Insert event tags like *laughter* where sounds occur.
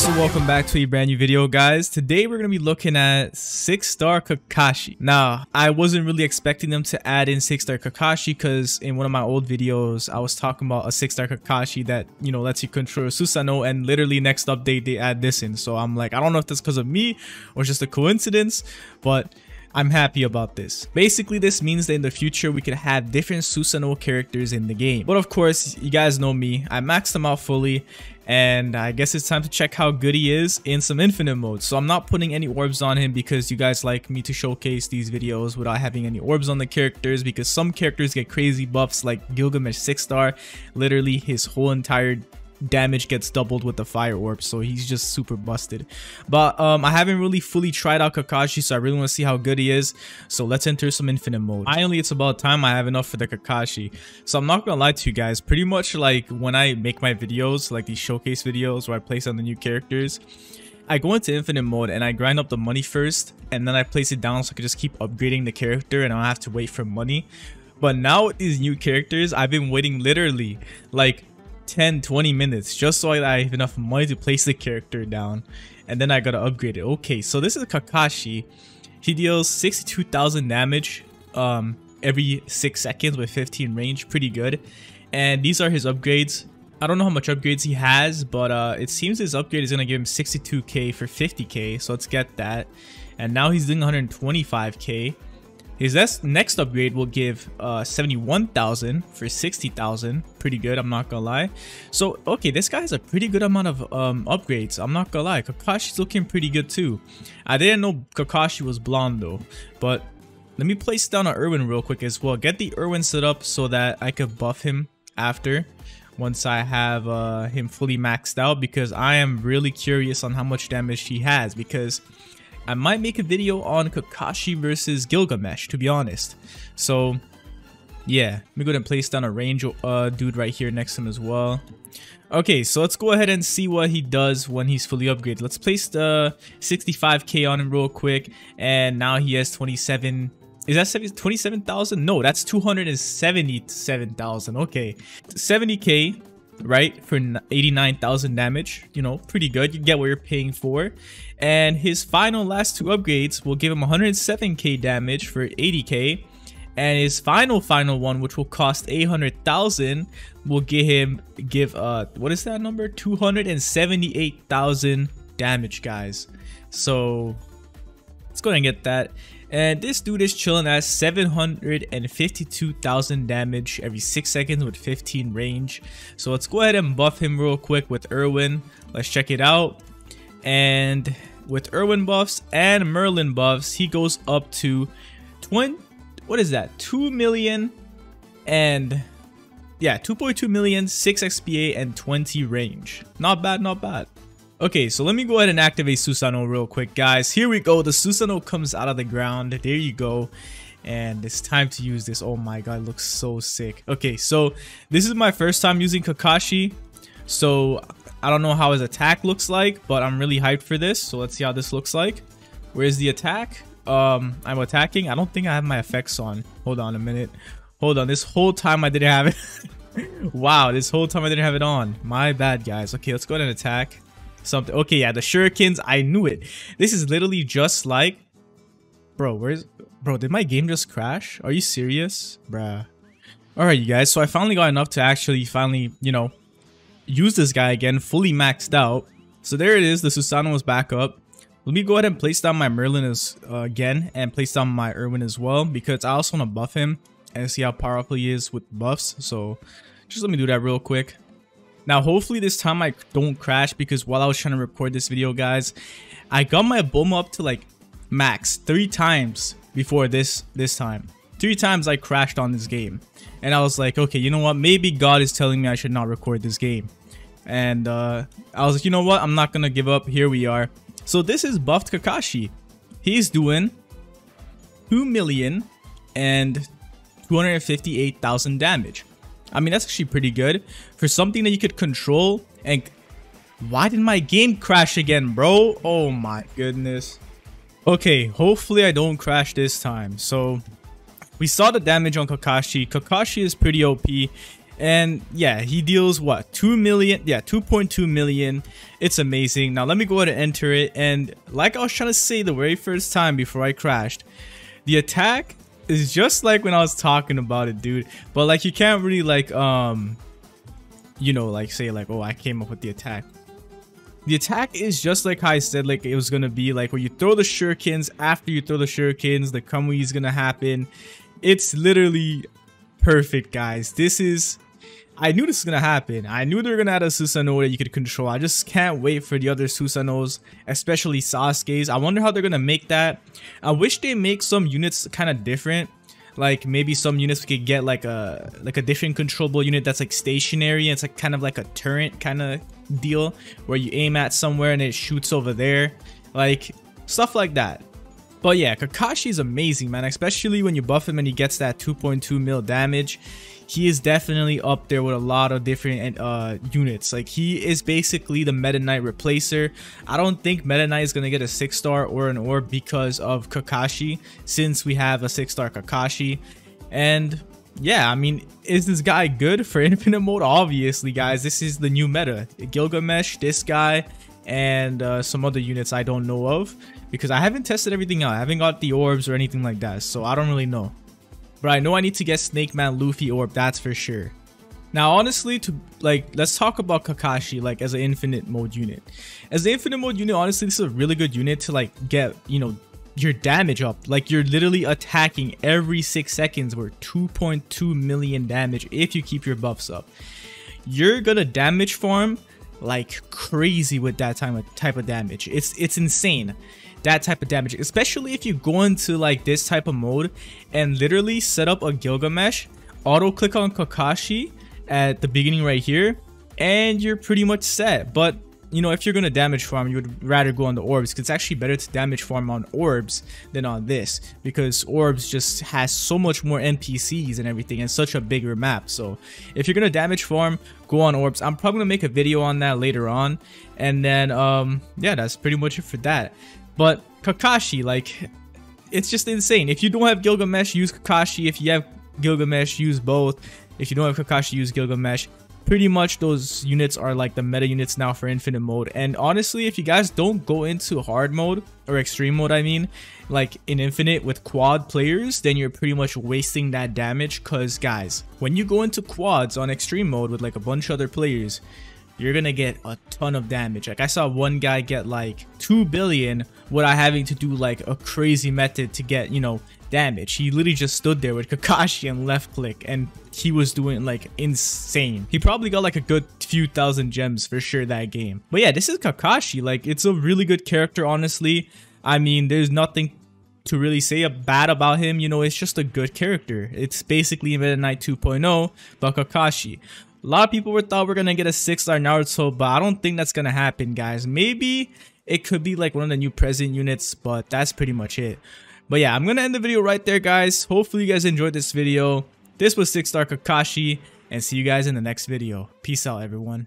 Alright, so welcome back to a brand new video, guys. Today we're going to be looking at 6-star Kakashi. Now, I wasn't really expecting them to add in 6-star Kakashi because in one of my old videos, I was talking about a 6-star Kakashi that, you know, lets you control Susanoo and literally next update they add this in. So I'm like, I don't know if that's because of me or just a coincidence, but I'm happy about this. Basically, this means that in the future, we could have different Susanoo characters in the game. But of course, you guys know me, I maxed them out fully, and I guess it's time to check how good he is in some infinite mode. So I'm not putting any orbs on him because you guys like me to showcase these videos without having any orbs on the characters because some characters get crazy buffs like Gilgamesh 6 star. Literally his whole entire damage gets doubled with the fire orb so he's just super busted. But um i haven't really fully tried out kakashi so i really want to see how good he is. So let's enter some infinite mode. Finally it's about time i have enough for the kakashi. So i'm not gonna lie to you guys pretty much like when i make my videos like these showcase videos where i place on the new characters I go into infinite mode and I grind up the money first and then I place it down so I can just keep upgrading the character and I don't have to wait for money. But now with these new characters, I've been waiting literally like 10 20 minutes just so I have enough money to place the character down and then I gotta upgrade it. Okay so this is Kakashi. He deals 62,000 damage um every 6 seconds with 15 range pretty good. And these are his upgrades. I don't know how much upgrades he has but uh it seems his upgrade is gonna give him 62k for 50k so let's get that. And now he's doing 125k his next upgrade will give uh, 71,000 for 60,000. Pretty good, I'm not gonna lie. So, okay, this guy has a pretty good amount of um, upgrades. I'm not gonna lie. Kakashi's looking pretty good too. I didn't know Kakashi was blonde though. But let me place down an Erwin real quick as well. Get the Erwin set up so that I could buff him after once I have uh, him fully maxed out because I am really curious on how much damage he has because I might make a video on Kakashi versus Gilgamesh, to be honest. So, yeah, let me go ahead and place down a range uh, dude right here next to him as well. Okay, so let's go ahead and see what he does when he's fully upgraded. Let's place the 65k on him real quick, and now he has 27 is that 27,000? No, that's 277,000. Okay. 70k right? For 89,000 damage, you know, pretty good. You get what you're paying for. And his final last two upgrades will give him 107k damage for 80k. And his final final one, which will cost 800,000, will give him give uh what is that number? 278,000 damage, guys. So let's go ahead and get that. And this dude is chilling at 752,000 damage every 6 seconds with 15 range. So let's go ahead and buff him real quick with Erwin. Let's check it out. And with Erwin buffs and Merlin buffs, he goes up to 20, what is that? 2 million and yeah, 2.2 million, 6 SPA and 20 range. Not bad, not bad. Okay, so let me go ahead and activate Susanoo real quick, guys. Here we go. The Susanoo comes out of the ground. There you go. And it's time to use this. Oh my god, looks so sick. Okay, so this is my first time using Kakashi. So I don't know how his attack looks like, but I'm really hyped for this. So let's see how this looks like. Where's the attack? Um, I'm attacking. I don't think I have my effects on. Hold on a minute. Hold on. This whole time I didn't have it. *laughs* wow, this whole time I didn't have it on. My bad, guys. Okay, let's go ahead and attack something. Okay, yeah, the shurikens. I knew it. This is literally just like... Bro, where's... Bro, did my game just crash? Are you serious? Bruh. Alright, you guys. So I finally got enough to actually finally, you know, use this guy again, fully maxed out. So there it is. The Susanoo is back up. Let me go ahead and place down my Merlin as, uh, again and place down my Erwin as well because I also want to buff him and see how powerful he is with buffs. So just let me do that real quick. Now, hopefully this time I don't crash because while I was trying to record this video, guys, I got my Bulma up to like max three times before this this time. Three times I crashed on this game. And I was like, okay, you know what? Maybe God is telling me I should not record this game. And uh, I was like, you know what? I'm not going to give up. Here we are. So this is buffed Kakashi. He's doing 2 million and 258,000 damage. I mean, that's actually pretty good. For something that you could control and... Why did my game crash again, bro? Oh my goodness. Okay, hopefully I don't crash this time. So, we saw the damage on Kakashi. Kakashi is pretty OP. And yeah, he deals what? 2 million? Yeah, 2.2 million. It's amazing. Now let me go ahead and enter it. And like I was trying to say the very first time before I crashed, the attack is just like when I was talking about it, dude. But like you can't really like, um, you know, like say like, oh, I came up with the attack. The attack is just like how I said like it was to be like where you throw the shurikens, after you throw the shurikens, the Kamui is to happen. It's literally perfect, guys. This is I knew this was gonna happen. I knew they were gonna add a Susanoo that you could control. I just can't wait for the other Susanoos, especially Sasuke's. I wonder how they're gonna make that. I wish they make some units kind of different. Like maybe some units we could get like a like a different controllable unit that's like stationary. And it's like kind of like a turret kind of deal where you aim at somewhere and it shoots over there. Like stuff like that. But yeah, Kakashi is amazing, man. Especially when you buff him and he gets that 2.2 mil damage he is definitely up there with a lot of different uh, units. Like he is basically the Meta Knight replacer. I don't think Meta Knight is gonna get a six star or an orb because of Kakashi, since we have a six star Kakashi. And yeah, I mean, is this guy good *laughs* for infinite mode? Obviously, guys, this is the new meta. Gilgamesh, this guy, and uh, some other units I don't know of because I haven't tested everything out. I haven't got the orbs or anything like that, so I don't really know. But I know I need to get Snake Man Luffy orb, that's for sure. Now, honestly, to like, let's talk about Kakashi like as an infinite mode unit. As an infinite mode unit, honestly, this is a really good unit to like get, you know, your damage up. Like you're literally attacking every six seconds or 2.2 million damage if you keep your buffs up. You're gonna damage farm like crazy with that type of type of damage. It's it's insane that type of damage, especially if you go into like this type of mode and literally set up a Gilgamesh, auto click on Kakashi at the beginning right here, and you're pretty much set. But you know, if you're gonna damage farm, you would rather go on the orbs because it's actually better to damage farm on orbs than on this because orbs just has so much more NPCs and everything and such a bigger map. So if you're gonna damage farm, go on orbs. I'm probably gonna make a video on that later on, and then um yeah, that's pretty much it for that. But Kakashi, like, it's just insane. If you don't have Gilgamesh, use Kakashi. If you have Gilgamesh, use both. If you don't have Kakashi, use Gilgamesh. Pretty much those units are like the meta units now for infinite mode. And honestly, if you guys don't go into hard mode, or extreme mode I mean, like in infinite with quad players, then you're pretty much wasting that damage. Cause guys, when you go into quads on extreme mode with like a bunch of other players, you're gonna get a ton of damage. Like I saw one guy get like 2 billion without having to do like a crazy method to get, you know, damage. He literally just stood there with Kakashi and left click and he was doing like insane. He probably got like a good few thousand gems for sure that game. But yeah, this is Kakashi. Like it's a really good character, honestly. I mean, there's nothing to really say bad about him. You know, it's just a good character. It's basically Meta Knight 2.0, but Kakashi. A lot of people were thought we're gonna get a six star Naruto, but I don't think that's gonna happen, guys. Maybe it could be like one of the new present units, but that's pretty much it. But yeah, I'm gonna end the video right there, guys. Hopefully you guys enjoyed this video. This was six star Kakashi, and see you guys in the next video. Peace out, everyone.